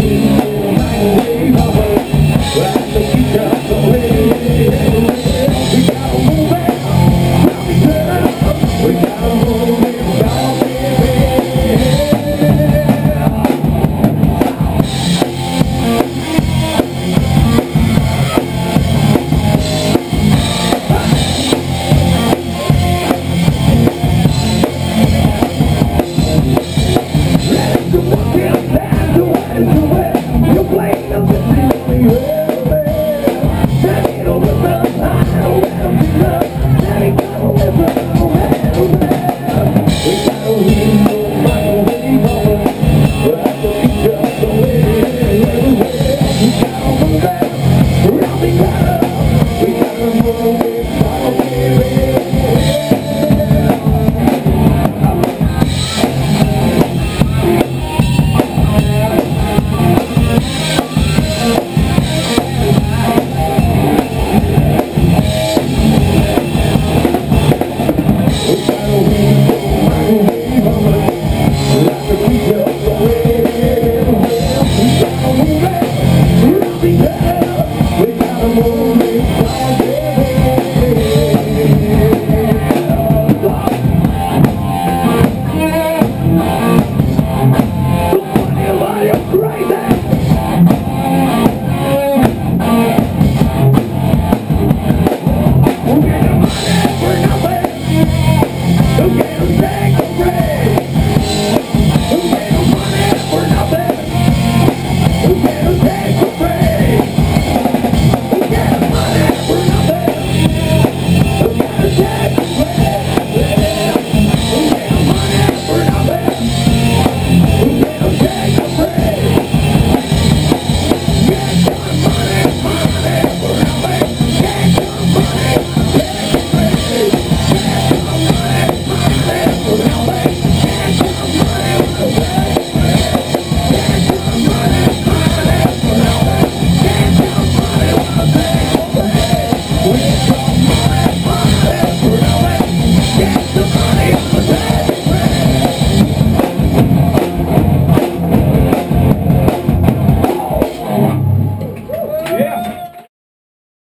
We gotta Amén. Who can take